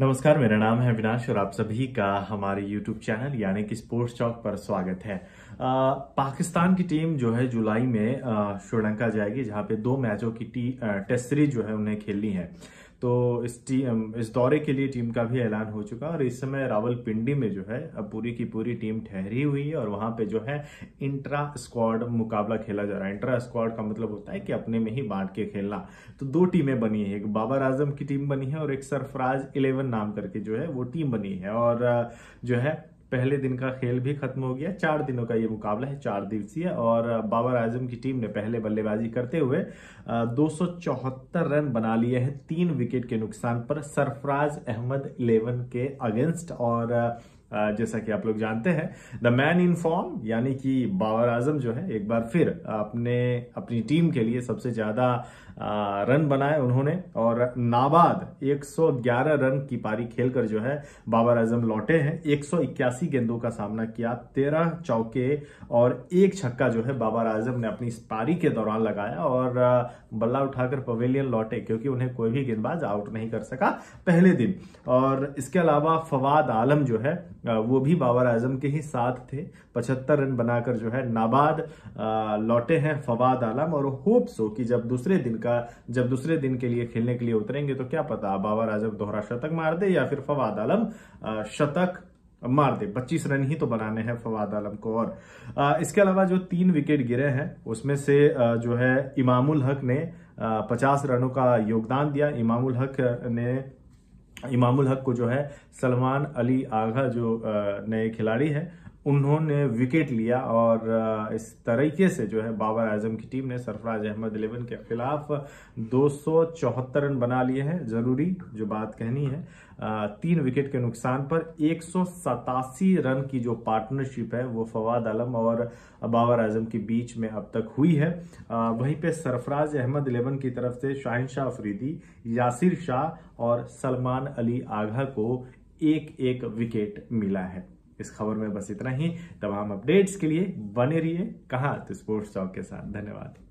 नमस्कार मेरा नाम है विनाश और आप सभी का हमारे YouTube चैनल यानी कि स्पोर्ट्स चौक पर स्वागत है। आ, पाकिस्तान की टीम जो है जुलाई में श्रीलंका जाएगी जहाँ पे दो मैचों की टी टेस्ट सीरीज़ जो है उन्हें खेलनी है। तो इस टीम, इस दौरे के लिए टीम का भी ऐलान हो चुका है और इस समय रावलपिंडी में जो है, अब पूरी की पूरी टीम ठहरी हुई है और वहाँ पे जो है इंट्रा स्क्वाड मुकाबला खेला जा रहा है। इंट्रा स्क्वाड का मतलब होता है कि अपने में ही बांट के खेलना। तो दो टीमें बनी है, एक बाबर आज़म की टीम बनी है और एक सरफराज इलेवन नाम करके जो है वो टीम बनी है और जो है पहले दिन का खेल भी खत्म हो गया। चार दिनों का ये मुकाबला है, चार दिवसीय, और बाबर आज़म की टीम ने पहले बल्लेबाजी करते हुए दो सौ चौहत्तर रन बना लिए हैं, तीन विकेट के नुकसान पर सरफराज अहमद इलेवन के अगेंस्ट और जैसा कि आप लोग जानते हैं द मैन इन फॉर्म यानी कि बाबर आज़म जो है, एक बार फिर अपने, अपनी टीम के लिए सबसे ज़्यादा रन बनाए उन्होंने, और नाबाद 111 रन की पारी खेलकर जो है, बाबर आज़म लौटे हैं। एक सौ इक्यासी गेंदों का सामना किया, तेरह चौके और एक छक्का जो है, बाबर आज़म ने अपनी इस पारी के दौरान लगाया, और बल्ला उठाकर पवेलियन लौटे, क्योंकि उन्हें कोई भी गेंदबाज आउट नहीं कर सका पहले दिन। और इसके अलावा फवाद आलम जो है वो भी बाबर आज़म के ही साथ थे। पचहत्तर रन बनाकर जो है नाबाद लौटे हैं फवाद आलम और होप सो कि जब दूसरे दिन का जब दूसरे दिन के लिए खेलने के लिए उतरेंगे तो क्या पता बाबर आज़म दोहरा शतक मार दे या फिर फवाद आलम शतक मार दे। 25 रन ही तो बनाने हैं फवाद आलम को और आ, इसके अलावा जो तीन विकेट गिरे हैं उसमें से आ, जो है इमामुल हक ने पचास रनों का योगदान दिया। इमामुल हक ने इमामुल हक को जो है सलमान अली आगा जो नए खिलाड़ी हैं उन्होंने विकेट लिया और इस तरीके से जो है बाबर आज़म की टीम ने सरफराज अहमद इलेवन के खिलाफ दो सौ चौहत्तर रन बना लिए हैं। ज़रूरी जो बात कहनी है तीन विकेट के नुकसान पर एक सौ सतासी रन की जो पार्टनरशिप है वो फवाद आलम और बाबर आज़म के बीच में अब तक हुई है। वहीं पे सरफराज अहमद इलेवन की तरफ़ से शाहिन शाह अफरीदी, यासिर शाह और सलमान अली आघा को एक एक विकेट मिला है। इस खबर में बस इतना ही। तमाम अपडेट्स के लिए बने रहिए कहा? तो स्पोर्ट्स चौक के साथ। धन्यवाद।